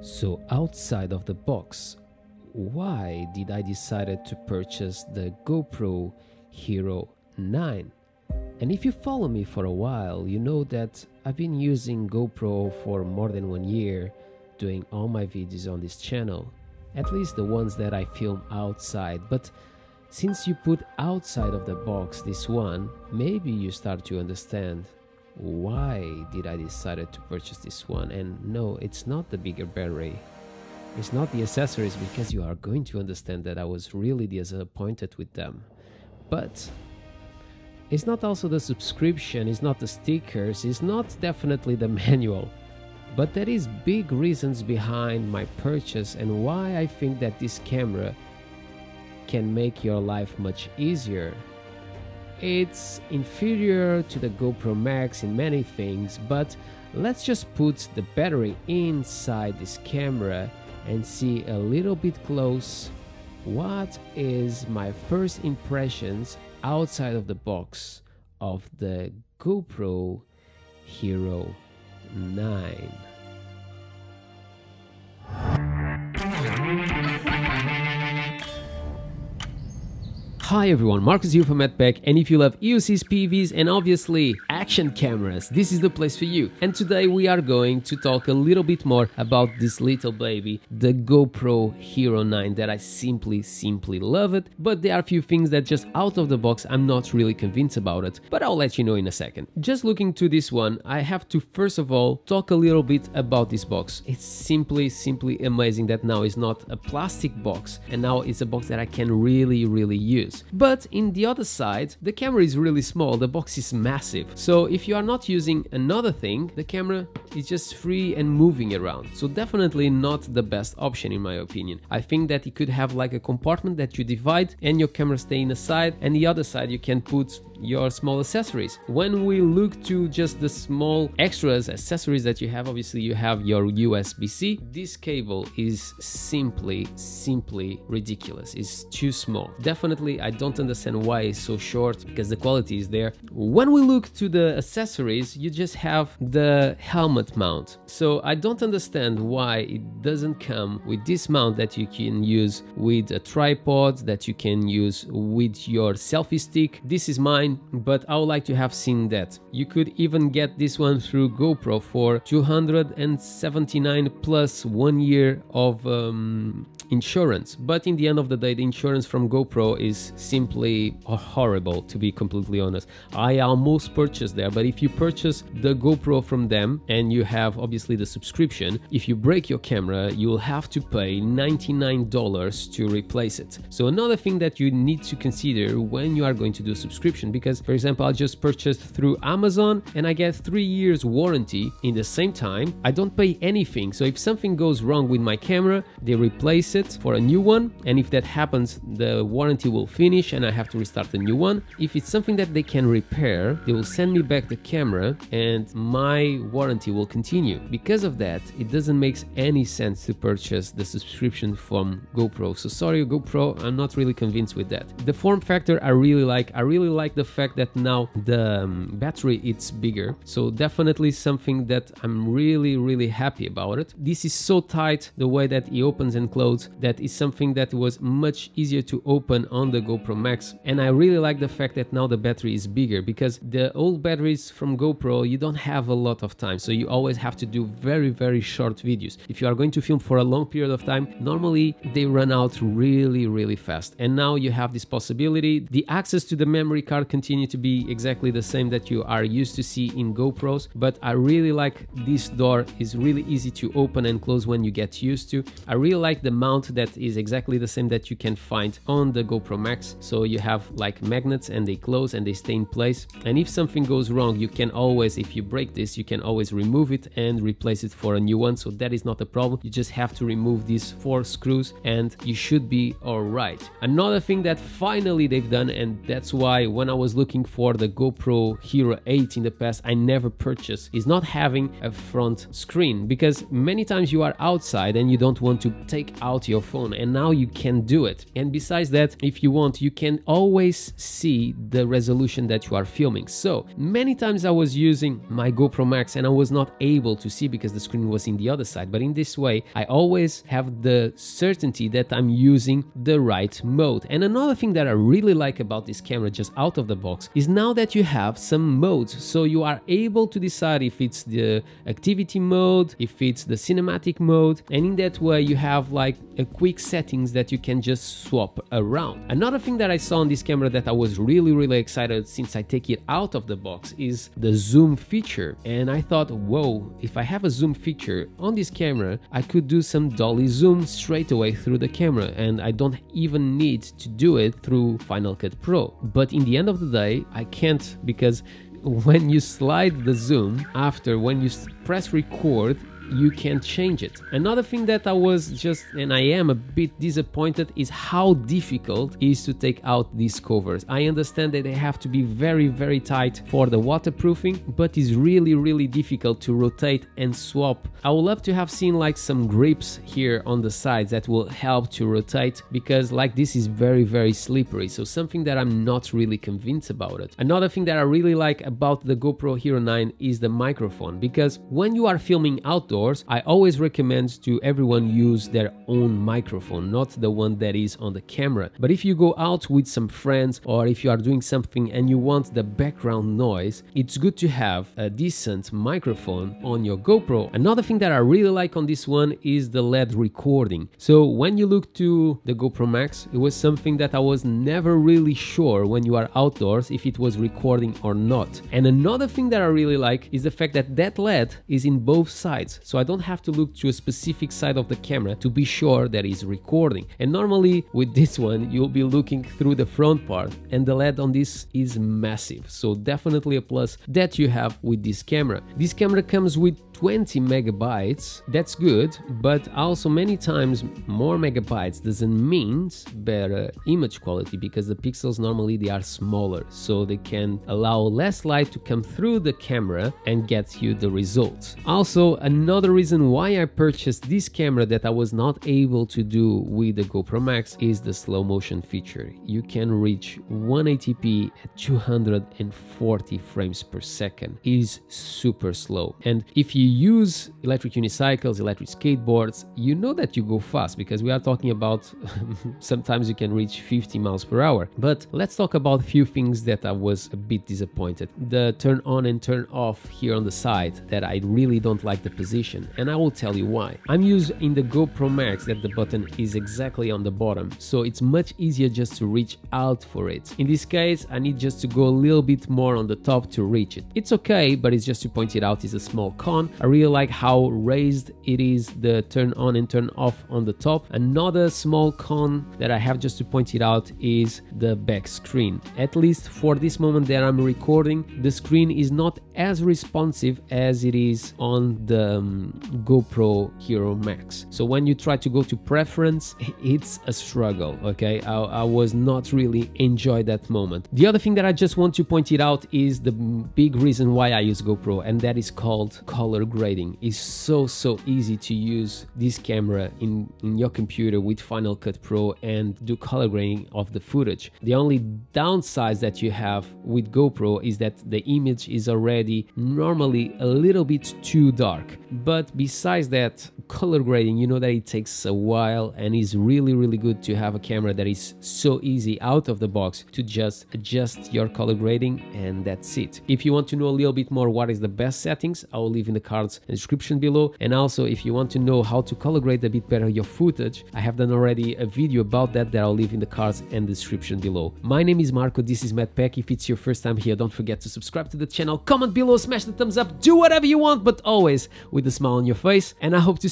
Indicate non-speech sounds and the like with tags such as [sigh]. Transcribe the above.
So outside of the box, why did I decided to purchase the GoPro Hero 9? And if you follow me for a while, you know that I've been using GoPro for more than one year, doing all my videos on this channel, at least the ones that I film outside. But since you put outside of the box this one, maybe you start to understand why did I decided to purchase this one. And no, it's not the bigger battery. It's not the accessories because you are going to understand that I was really disappointed with them. But it's not also the subscription, it's not the stickers, it's not definitely the [laughs] manual. But there is big reasons behind my purchase and why I think that this camera can make your life much easier. It's inferior to the GoPro Max in many things, but let's just put the battery inside this camera and see a little bit close what is my first impressions outside of the box of the GoPro Hero 9. Hi everyone, Marcus here from MADpack and if you love EUCs, PVs and obviously action cameras, this is the place for you. And today we are going to talk a little bit more about this little baby, the GoPro Hero 9 that I simply, simply love it. But there are a few things that just out of the box I'm not really convinced about it, but I'll let you know in a second. Just looking to this one, I have to first of all talk a little bit about this box. It's simply, simply amazing that now it's not a plastic box and now it's a box that I can really, really use. But in the other side, the camera is really small, the box is massive. So if you are not using another thing, the camera is just free and moving around. So definitely not the best option in my opinion. I think that you could have like a compartment that you divide and your camera stay in side and the other side you can put your small accessories. When we look to just the small extras accessories that you have, obviously you have your USB-C. This cable is simply, simply ridiculous. It's too small. Definitely, I don't understand why it's so short because the quality is there. When we look to the accessories, you just have the helmet mount. So I don't understand why it doesn't come with this mount that you can use with a tripod, that you can use with your selfie stick. This is mine but I would like to have seen that. You could even get this one through GoPro for 279 plus one year of um, insurance. But in the end of the day, the insurance from GoPro is simply horrible, to be completely honest. I almost purchased there, but if you purchase the GoPro from them and you have obviously the subscription, if you break your camera, you'll have to pay $99 to replace it. So another thing that you need to consider when you are going to do subscription, because for example, I just purchased through Amazon and I get three years warranty in the same time. I don't pay anything. So if something goes wrong with my camera, they replace it for a new one. And if that happens, the warranty will finish and I have to restart a new one. If it's something that they can repair, they will send me back the camera and my warranty will continue. Because of that, it doesn't make any sense to purchase the subscription from GoPro. So sorry GoPro, I'm not really convinced with that. The form factor I really like. I really like the fact that now the um, battery it's bigger. So definitely something that I'm really really happy about it. This is so tight the way that it opens and closes that is something that was much easier to open on the GoPro Max and I really like the fact that now the battery is bigger because the old batteries from GoPro you don't have a lot of time so you always have to do very very short videos. If you are going to film for a long period of time normally they run out really really fast and now you have this possibility the access to the memory card continue to be exactly the same that you are used to see in GoPros but I really like this door. Is really easy to open and close when you get used to. I really like the mount that is exactly the same that you can find on the GoPro Max. So you have like magnets and they close and they stay in place. And if something goes wrong you can always if you break this you can always remove it and replace it for a new one. So that is not a problem. You just have to remove these four screws and you should be alright. Another thing that finally they've done and that's why when I was was looking for the GoPro Hero 8 in the past, I never purchased is not having a front screen because many times you are outside and you don't want to take out your phone and now you can do it. And besides that, if you want, you can always see the resolution that you are filming. So many times I was using my GoPro Max and I was not able to see because the screen was in the other side. But in this way, I always have the certainty that I'm using the right mode. And another thing that I really like about this camera just out of the box is now that you have some modes. So you are able to decide if it's the activity mode, if it's the cinematic mode. And in that way, you have like a quick settings that you can just swap around. Another thing that I saw on this camera that I was really, really excited since I take it out of the box is the zoom feature. And I thought, whoa, if I have a zoom feature on this camera, I could do some dolly zoom straight away through the camera and I don't even need to do it through Final Cut Pro. But in the end of the day, I can't because when you slide the zoom after when you press record you can change it. Another thing that I was just, and I am a bit disappointed, is how difficult is to take out these covers. I understand that they have to be very, very tight for the waterproofing, but it's really, really difficult to rotate and swap. I would love to have seen like some grips here on the sides that will help to rotate because like this is very, very slippery. So something that I'm not really convinced about it. Another thing that I really like about the GoPro Hero 9 is the microphone because when you are filming outdoors, I always recommend to everyone use their own microphone, not the one that is on the camera. But if you go out with some friends or if you are doing something and you want the background noise, it's good to have a decent microphone on your GoPro. Another thing that I really like on this one is the LED recording. So when you look to the GoPro Max, it was something that I was never really sure when you are outdoors if it was recording or not. And another thing that I really like is the fact that that LED is in both sides so I don't have to look to a specific side of the camera to be sure that it's recording. And normally with this one, you'll be looking through the front part and the LED on this is massive. So definitely a plus that you have with this camera. This camera comes with 20 megabytes, that's good, but also many times more megabytes doesn't mean better image quality because the pixels normally they are smaller, so they can allow less light to come through the camera and get you the results. Also, another reason why I purchased this camera that I was not able to do with the GoPro Max is the slow motion feature. You can reach 180p at 240 frames per second. It is super slow. And if you use electric unicycles, electric skateboards, you know that you go fast because we are talking about [laughs] sometimes you can reach 50 miles per hour. But let's talk about a few things that I was a bit disappointed. The turn on and turn off here on the side that I really don't like the position and I will tell you why. I'm using the GoPro Max that the button is exactly on the bottom so it's much easier just to reach out for it. In this case I need just to go a little bit more on the top to reach it. It's okay but it's just to point it out is a small con. I really like how raised it is the turn on and turn off on the top. Another small con that I have just to point it out is the back screen. At least for this moment that I'm recording, the screen is not as responsive as it is on the um, GoPro Hero Max. So when you try to go to preference, [laughs] it's a struggle, okay? I, I was not really enjoy that moment. The other thing that I just want to point it out is the big reason why I use GoPro and that is called color grading. It's so, so easy to use this camera in, in your computer with Final Cut Pro and do color grading of the footage. The only downside that you have with GoPro is that the image is already normally a little bit too dark. But besides that, color grading, you know that it takes a while and is really, really good to have a camera that is so easy out of the box to just adjust your color grading and that's it. If you want to know a little bit more what is the best settings, I will leave in the cards and description below. And also if you want to know how to color grade a bit better your footage, I have done already a video about that that I'll leave in the cards and description below. My name is Marco, this is MADpack. If it's your first time here, don't forget to subscribe to the channel, comment below, smash the thumbs up, do whatever you want, but always with a smile on your face. And I hope to